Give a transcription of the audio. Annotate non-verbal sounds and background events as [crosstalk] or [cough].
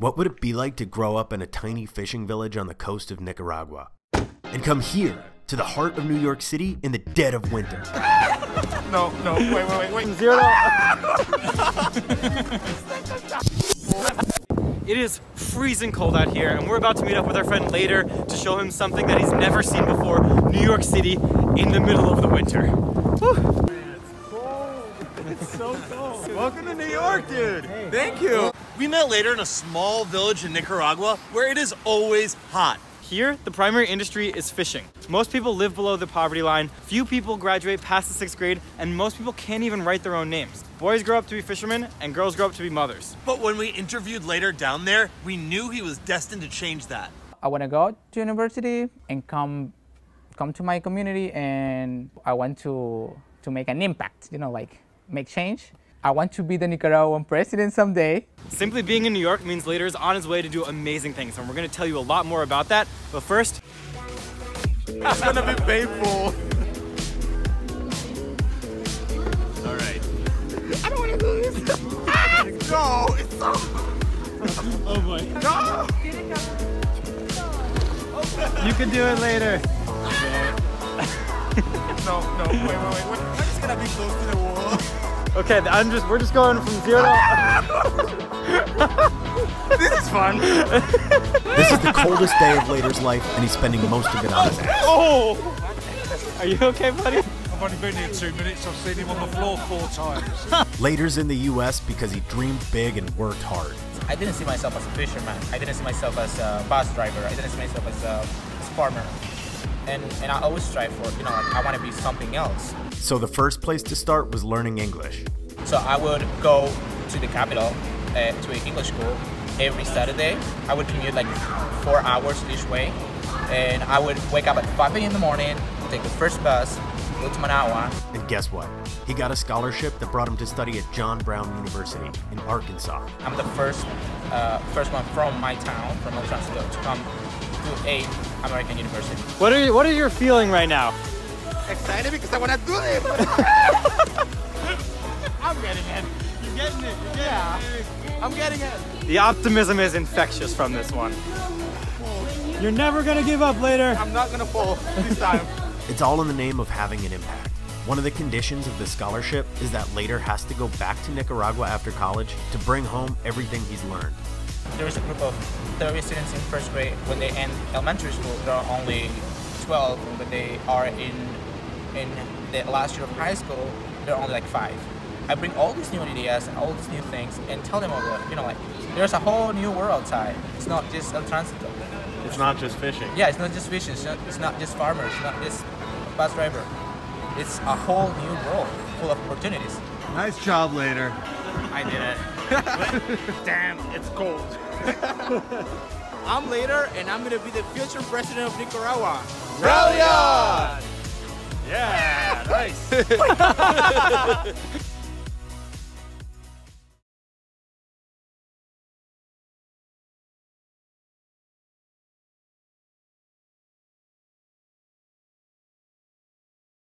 What would it be like to grow up in a tiny fishing village on the coast of Nicaragua? And come here to the heart of New York City in the dead of winter. [laughs] No, no, wait, wait, wait, wait. Zero. [laughs] it is freezing cold out here, and we're about to meet up with our friend Leyder to show him something that he's never seen before New York City in the middle of the winter. Whew. It's so cold. Welcome to New York, dude. Thank you. We met Leyder in a small village in Nicaragua where it is always hot. Here, the primary industry is fishing. Most people live below the poverty line, few people graduate past the sixth grade, and most people can't even write their own names. Boys grow up to be fishermen, and girls grow up to be mothers. But when we interviewed Leyder down there, we knew he was destined to change that. I want to go to university and come come to my community and I want to to make an impact, you know, like make change. I want to be the Nicaraguan president someday. Simply being in New York means Leyder is on his way to do amazing things, and we're going to tell you a lot more about that. But first, It's gonna be painful. All right. I don't wanna do this. Ah! [laughs] No, it's so. [laughs] oh boy, No! you can do it Leyder. [laughs] No, no, wait, wait, wait, wait. I'm just gonna be close to the wall. Okay, I'm just we're just going from zero to. [laughs] This is fun. This is the coldest day of Leyder's life, and he's spending most of it on his ass. Oh! Are you okay, buddy? I've only been here two minutes. I've seen him on the floor four times. [laughs] Leyder's in the US because he dreamed big and worked hard. I didn't see myself as a fisherman. I didn't see myself as a bus driver. I didn't see myself as a, as a farmer. And, and I always strive for, you know, like I want to be something else. So the first place to start was learning English. So I would go to the capital, uh, to an English school every Saturday. I would commute like four hours each way. And I would wake up at 5 a.m. in the morning, take the first bus, go to Managua. And guess what? He got a scholarship that brought him to study at John Brown University in Arkansas. I'm the first uh, first one from my town, from El Tránsito, to come to a American university. What are you, what are you feeling right now? Excited because I wanna do this. [laughs] I'm getting it. You're getting it. You're getting yeah. it. I'm getting it. The optimism is infectious from this one. You're never gonna give up Leyder. I'm not gonna fall this time. [laughs] It's all in the name of having an impact. One of the conditions of the scholarship is that Leyder has to go back to Nicaragua after college to bring home everything he's learned. There is a group of 30 students in first grade. When they end elementary school, there are only 12. but they are in in the last year of high school, there are only like five. I bring all these new ideas and all these new things and tell them about, you know, like there's a whole new world outside. It's not just El Tránsito. It's not just fishing. Yeah, it's not just fishing. It's not, it's not just farmers. It's not just bus driver. It's a whole new world full of opportunities. nice job, Leyder. I did it. [laughs] Damn, it's cold. [laughs] I'm Leyder, and I'm gonna be the future president of Nicaragua. Rally on! Yeah, nice. [laughs]